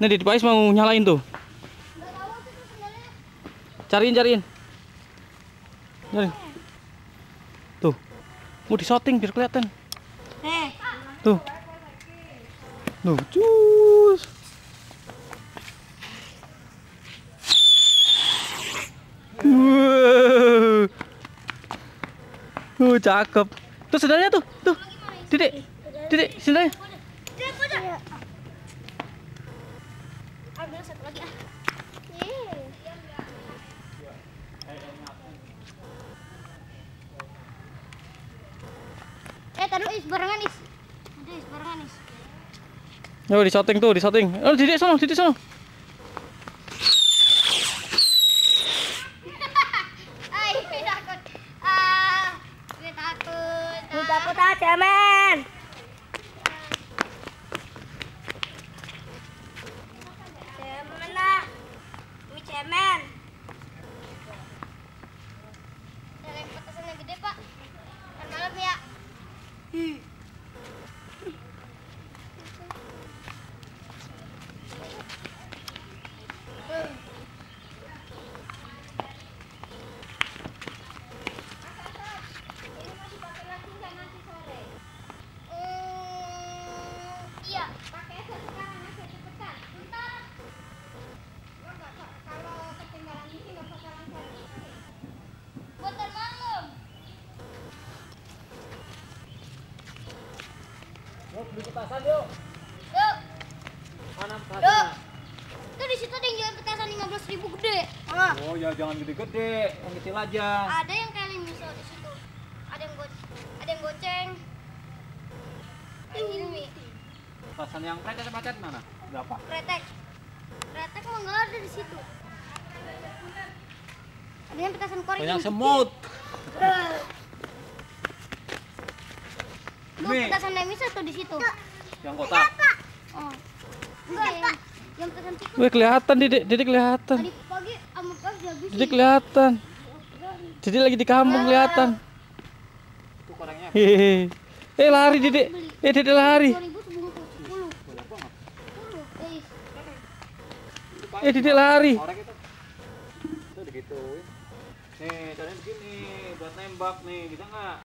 Nih di Pais mau nyalain tuh. Cariin, cariin. Cariin. Tuh. Mau di shooting biar kelihatan. Eh, Tuh. Tuh, cus. Wow. Uh, cakep. Tuh sendalnya tuh, tuh. Didik. Didik, sendalnya. Ambil satu lagi ah. Eh, tadi is barengan is. Ada is barengan is. Yo di shooting tuh, di shooting. Oh, didik sono, didik sono. Ay, takut. Ah, takut. Gue takut aja, men. Yuk, beli petasan yuk. Yuk, Mana yuk. petasan? Tuh di situ ada yang jual petasan 15 ribu gede. Ah. Oh ya jangan gede-gede, yang kecil aja. Ada yang kayak miso di situ. Ada yang go ada yang goceng. Ini Petasan yang precet-precet mana? Berapa? kretek. Kretek mah nggak ada di situ. Ada yang petasan korek. Banyak yang semut. Nih. petasan demiso tuh di situ. Yang kotak. Oh. Enggak yang, yang petasan tikus. Wih, kelihatan Didik, Didik kelihatan. Tadi pagi sama pagi habis. Didik kelihatan. Didik lagi di kampung kelihatan. Itu. Eh lari Didik. Eh Didik lari. 2000 sebungkus 10. Banyak banget. 10. Eh, Eh Didik lari. Korek itu. Itu. Nih, caranya begini, buat nembak nih, bisa nggak?